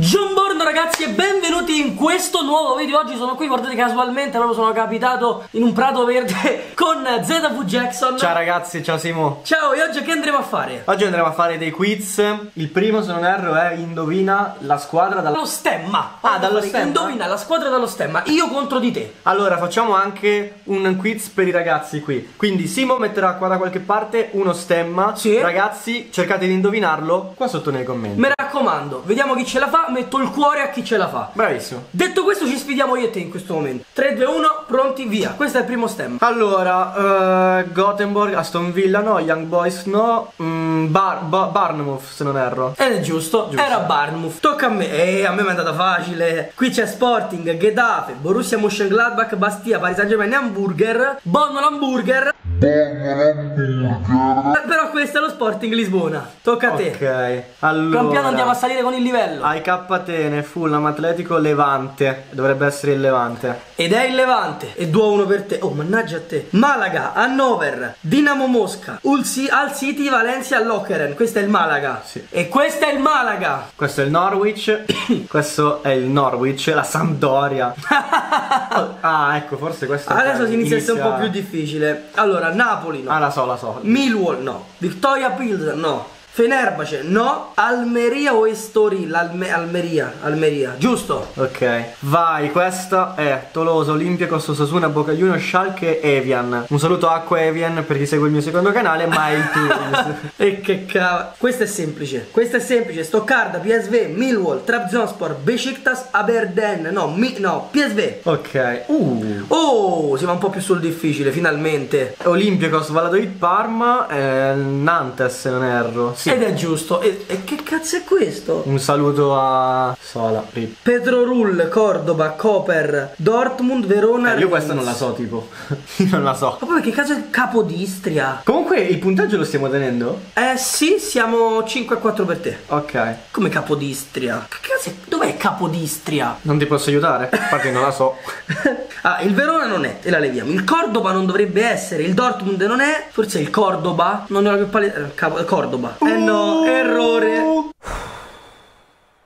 Buongiorno ragazzi e benvenuti in questo nuovo video. Oggi sono qui, guardate casualmente, proprio sono capitato in un prato verde con ZV Jackson. Ciao ragazzi, ciao Simo. Ciao, e oggi che andremo a fare? Oggi andremo a fare dei quiz. Il primo, se non erro, è indovina la squadra. Dallo stemma. Ah, dallo stemma? Indovina la squadra dallo stemma. Io contro di te. Allora, facciamo anche un quiz per i ragazzi qui. Quindi Simo metterà qua da qualche parte uno stemma. Sì. Ragazzi, cercate di indovinarlo qua sotto nei commenti. Mi raccomando, vediamo chi ce la fa Metto il cuore a chi ce la fa. Bravissimo. Detto questo ci sfidiamo io e te in questo momento. 3, 2, 1, pronti, via. Questo è il primo stemma. Allora, eh, Gothenburg, Aston Villa no, Young Boys no mm, Bar- Ba- Barnumouth, se non erro. Ed è giusto, Giusto. era Barnmouth Tocca a me, eh, a me mi è andata facile. Qui c'è Sporting, Getafe, Borussia Mönchengladbach, Bastia, Paris Saint-Germain, Hamburger Bonn Hamburger Però questo è lo Sporting Lisbona. Tocca a te. Ok, allora Pian piano andiamo a salire con il livello. AIK Atene, Fulham, Atletico, Levante. Dovrebbe essere il Levante. Ed è il Levante. E 2-1 per te. Oh mannaggia a te. Malaga, Hannover, Dinamo Mosca. Ulsi, Al City, Valencia, Lokeren. Questo è il Malaga. Sì. E questo è il Malaga. Questo è il Norwich. Questo è il Norwich, la Sampdoria. Ah, ecco, forse questo Adesso si inizia a essere un po' più difficile. Allora, Napoli no. Ah, la so, la so. Millwall no. Victoria Pilsen no Fenerbahce no. Almeria o Estoril Alme- Almeria Almeria. Giusto. Ok, vai, questa è Tolosa, Olympiacos, Osasuna, Boca Juniors, Schalke, Evian. Un saluto a Acqua Evian per chi segue il mio secondo canale, ma è il tuo. E che cavolo Questo è semplice Questo è semplice. Stoccarda PSV Millwall Trabzonspor Besiktas Aberdeen. No mi- no PSV Ok, uh. Oh si va un po' più sul difficile Finalmente. Olympiacos, Valladolid, Parma, eh, Nantes se non erro Sì, Ed è giusto e, e che cazzo è questo? un saluto a Sola, rip. Petrorul Cordoba Koper Dortmund Verona Eh, io questa non la so tipo non la so Ma poi che caso è Capodistria? Comunque il punteggio lo stiamo tenendo? Eh sì, siamo 5 a 4 per te. Ok Come Capodistria? Che cazzo è? Dov'è Capodistria? Non ti posso aiutare? Infatti non la so ah, il Verona non è, e la leviamo. Il Cordoba non dovrebbe essere, il Dortmund non è, forse il Cordoba non era più pale... Capo... Cordoba. Eh no, errore.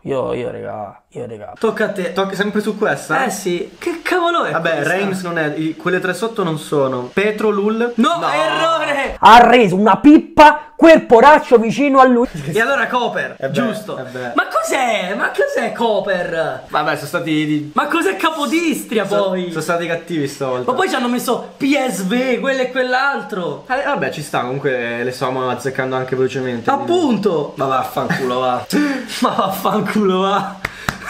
Io, io, raga, io, raga. Tocca a te. Tocca sempre su questa? eh sì, che cavolo è? Vabbè, questa? Reims non è, i- quelle tre sotto non sono. Petro, Lul. No, errore! ha reso una pippa quel poraccio vicino a lui. E allora Coper, Eh beh, giusto. eh beh. Ma cos'è? Ma cos'è Coper? Vabbè, sono stati. di- Ma cos'è Capodistria so- poi? sono stati cattivi stavolta. Ma poi ci hanno messo PSV, quello e quell'altro. Eh, vabbè, ci sta, comunque le stiamo azzeccando anche velocemente. Appunto. Ma vaffanculo va. Ma vaffanculo va.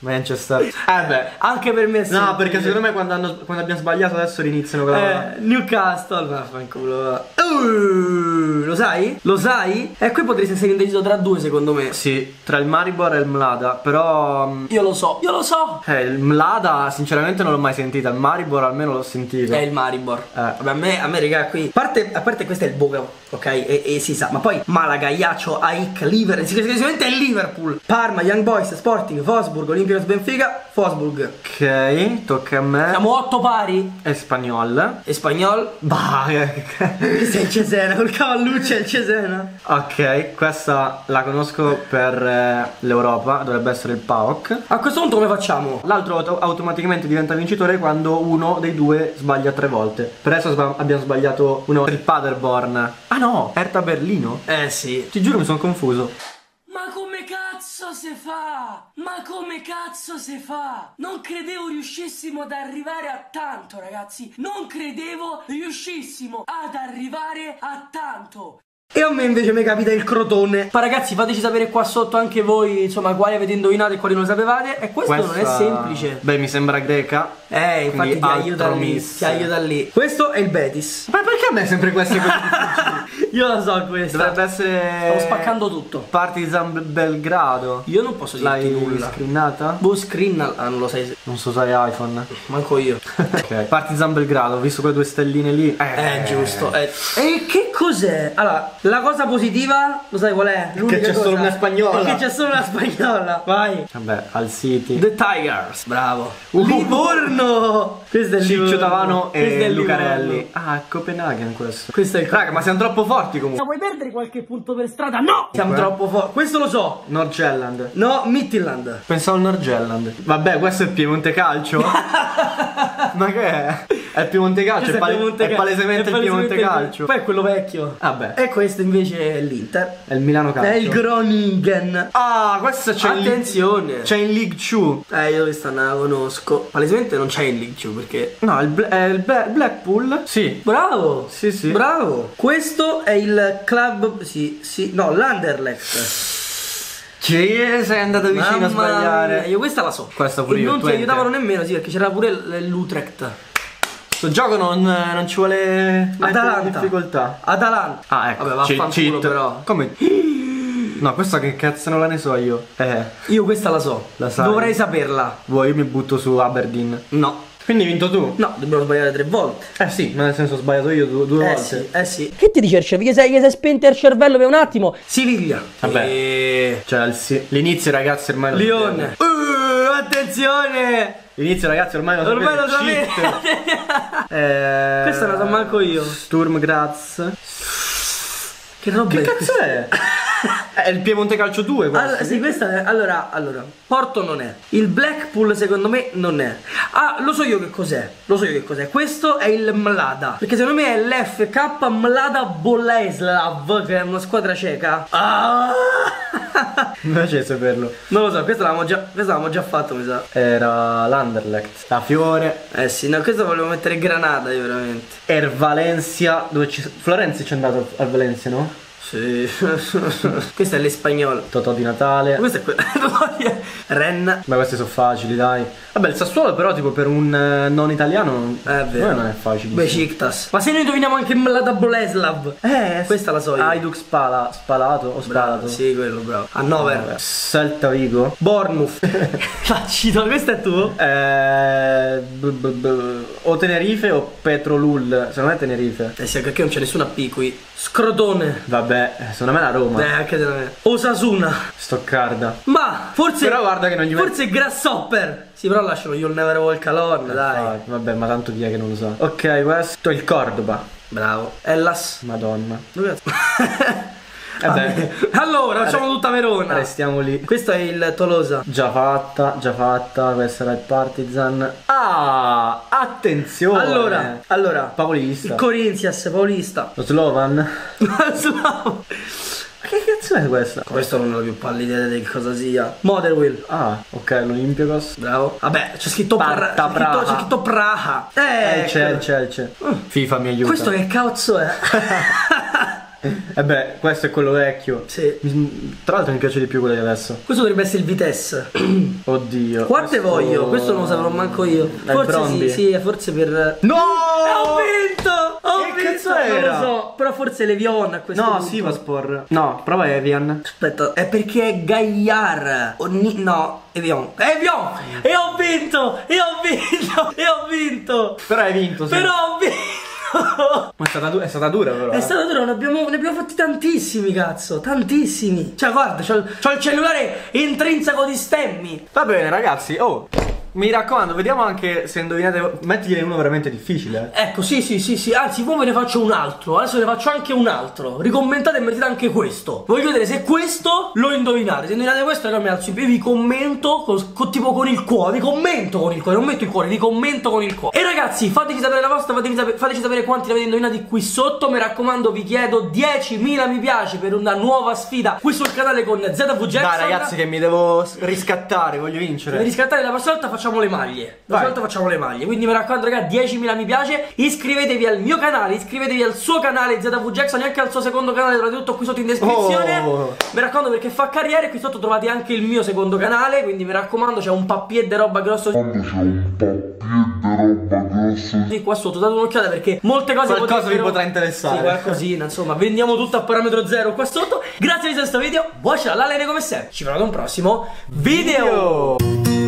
Manchester. Eh beh. Anche per me è No, perché secondo me quando, hanno- quando abbiamo sbagliato adesso riniziano con la. Eh, Newcastle, vaffanculo va. Uh, lo sai? Lo sai? E qui potresti essere indeciso tra due secondo me. Sì, tra il Maribor e il Mlada. Però. mm, Io lo so, io lo so. Eh, il Mlada, sinceramente, non l'ho mai sentita. Il Maribor almeno l'ho sentito. È il Maribor. Eh. Vabbè, a me, a me, raga, qui. A parte, a parte questo è il Boca, ok? E, e si sa. Ma poi Malaga, Iacio, Aik, Liverpool. Sicuramente è il Liverpool. Parma, Young Boys, Sporting, Fosburg, Olympiacos Benfica, Fosburg. Ok, tocca a me. Siamo otto pari. E spagnol. E spagnol. Bah, è il Cesena, col cavalluccio è il Cesena. Ok, questa la conosco per eh, l'Europa, dovrebbe essere il PAOK. A questo punto come facciamo? L'altro auto- automaticamente diventa vincitore quando uno dei due sbaglia tre volte. Per adesso sba- abbiamo sbagliato una volta il Paderborn. Ah no, Erta Berlino. Eh sì. Ti giuro mi sono confuso. Si fa? Ma come cazzo si fa? Non credevo riuscissimo ad arrivare a tanto, ragazzi. Non credevo riuscissimo ad arrivare a tanto. E a me invece mi capita il crotone. Ma ragazzi, fateci sapere qua sotto anche voi, insomma, quali avete indovinato e quali non sapevate. E questo non è Questa- semplice. Beh, mi sembra greca. Eh, infatti ti aiuta lì. Ti aiuta lì. Questo è il Betis. Ma perché a me sempre queste cose? Io la so questa. Dovrebbe essere. Stavo spaccando tutto. Partizan Be- Belgrado. Io non posso dirti L'hai nulla. screenata? Boh, screen, ah, non lo sai. se- Non so usare iPhone. Manco io. ok. Partizan Belgrado, ho visto quelle due stelline lì. Eh, giusto. eh. E che cos'è? Allora, la cosa positiva, lo sai qual è? L'unica c'è solo una spagnola. Che c'è solo una spagnola. Vai. Vabbè, al City. The Tigers. Bravo. Uh. Livorno. Questo è il Ciccio Livorno. Tavano Questo è e Lucarelli. Ah, Copenaghen. Questo. Questo è il Raga, ma siamo troppo forti comunque. Vuoi perdere qualche punto per strada? No! Siamo troppo forti. Questo lo so. Norgelland. No, Midtjylland. Pensavo al Norgelland. Vabbè, questo è il Piemonte Calcio. ma che è? È il Piemonte Calcio, è, pale- è palesemente il Piemonte Calcio. Poi è quello vecchio. Vabbè, E questo invece è l'Inter. è il Milano Calcio. È il Groningen. Ah, questo c'è in, Attenzione. c'è in League 2. Eh, io questa non la conosco. Palesemente non c'è in League 2 perché. No, il, Bla- è il Bla- Blackpool. Sì. Bravo! Sì, sì. Bravo! Questo è il club. Sì, sì. No, l'Anderlecht. Ci sei andato vicino Mamma a sbagliare. Io questa la so. Questa pure e io, non ti aiutavano nemmeno, sì, perché c'era pure l'Utrecht. Questo gioco non, non ci vuole Atalanta. difficoltà. Atalanta. Ah, ecco. Vabbè, vaffanculo però. Come? No, questa che cazzo non la ne so io. Eh, Io questa la so. La sai? Dovrei saperla. vuoi io mi butto su Aberdeen. No. Quindi hai vinto tu? No, dobbiamo sbagliare tre volte. Eh sì, ma nel senso ho sbagliato io due, due Eh volte. sì, eh sì. Che ti dice il cervello? Gli sei, gli sei spento il cervello per un attimo? Siviglia. Vabbè. E... Chelsea. L'inizio ragazzi ormai lo Lione. Uh, attenzione! L'inizio ragazzi ormai lo Ormai lo sapete. Cheat. eh, Questa la so manco io. Sturm Graz. Che roba Che è cazzo è? è il Piemonte Calcio 2 questo. Allora, sì, questa è. Allora, allora, Porto non è. Il Blackpool, secondo me, non è. Ah, lo so io che cos'è. Lo so io che cos'è. Questo è il Mlada. Perché secondo me è l'FK Mlada Boleslav, che è una squadra ceca. Ah! Mi piace saperlo. non lo so, questa l'avevamo già, l'avevamo già fatto, mi sa. Era l'Anderlecht. La Fiore. Eh sì, no, questo volevo mettere Granada io veramente. Er Valencia. Dove ci... Florenzi ci è andato al Valencia, no? Sì. questo è l'espagnolo. Totò di Natale. Questo è quello. Ren. Ma questi sono facili, dai. Vabbè, il Sassuolo però tipo per un eh, non italiano È vero. non è facile. Besiktas. Ma se noi indoviniamo anche Mlada Boleslav. Eh, Questa la so io. Hajduk Spala, Spalato o Spalato? Sì, quello, bravo. Hannover. Celta Vigo. Bournemouth. Facito, questo è tuo? Eh, b- b- b- o Tenerife o Petrolul. Secondo me Tenerife. Eh sì, perché non c'è nessun P qui. Scrotone. Vabbè, secondo me la Roma. Eh, anche da me. Osasuna. Stoccarda. Ma forse. Però guarda che non gli met- Forse Grasshopper. Sì, però lascialo You'll Never Walk Alone, dai. Ah, vabbè, ma tanto chi è che non lo sa. Ok, questo è il Cordoba. Bravo. Ellas. Madonna. Dove Vabbè, allora, facciamo tutta Verona. restiamo lì. Questo è il Tolosa. Già fatta, già fatta, questo era il Partizan. Ah, attenzione. Allora, allora. Pavolista. Il Corinthians, Paulista. Lo Slovan. Slavo. Ma che cazzo è questa? Questo non ho più pallida di che cosa sia. Motherwell. Ah, ok, l'Olympiakos. Bravo. Vabbè, c'è scritto Praha. C'è scritto, scritto Praha. Eh, Eh, c'è, c'è, c'è. FIFA mi aiuta. Questo che cazzo è? Eh beh, questo è quello vecchio. sì. Mi- Tra l'altro mi piace di più quello di adesso. Questo dovrebbe essere il Vitesse. Oddio. Quante questo- voglio? Questo non lo sapevo manco io. È Forse Bromby. sì, sì, forse per. No! Ho vinto! Ho Che vinto! cazzo? Non lo so, però forse Levion a questo No, punto. Sivaspor. No, prova Evian. Aspetta, è perché è Gaillard. Ogni... No, Evian. Evian! E ho vinto! E ho vinto! E ho vinto! Però hai vinto, sì. Però ho vinto! Ma è stata, è stata dura però. È eh. stato duro, ne abbiamo, ne abbiamo fatti tantissimi, cazzo, tantissimi. Cioè, guarda, c'ho il cellulare intrinseco di stemmi. Va bene, ragazzi. Oh, mi raccomando, vediamo anche se indovinate. Mettigliene uno veramente difficile. eh. Ecco, sì, sì, sì, sì. Anzi, poi ve ne faccio un altro. Adesso ne faccio anche un altro. Ricommentate e mettete anche questo. Voglio vedere se questo lo indovinate. Se indovinate questo, io mi alzo piedi, vi commento col- co- tipo con il cuore. Vi commento con il cuore, non metto il cuore, vi commento con il cuore. E ragazzi, fateci sapere la vostra, fateci sapere, fateci sapere quanti ne avete indovinati qui sotto. Mi raccomando, vi chiedo 10.000 mi piace per una nuova sfida qui sul canale con ZV Jackson. Dai, ragazzi, che mi devo s- riscattare, voglio Per vincere. riscattare la prossima volta facciamo le maglie. La volta facciamo le maglie. Quindi mi raccomando, raga, 10.000 mi piace. Iscrivetevi al mio canale, iscrivetevi al suo canale ZV Jackson e anche al suo secondo canale, trovate tutto qui sotto in descrizione. Oh. Mi raccomando perché fa carriere, qui sotto trovate anche il mio secondo canale. Quindi mi raccomando, c'è un pappier de roba grosso. quando c'è un pappier di roba grosso Sì, qua sotto date un'occhiata perché molte cose Qualcosa vi potrebbero- potrà interessare. Sì, qualcosina, insomma, vendiamo tutto a parametro zero qua sotto. Grazie per questo video, buona l'alene come sempre. Ci vediamo ad un prossimo video. Video.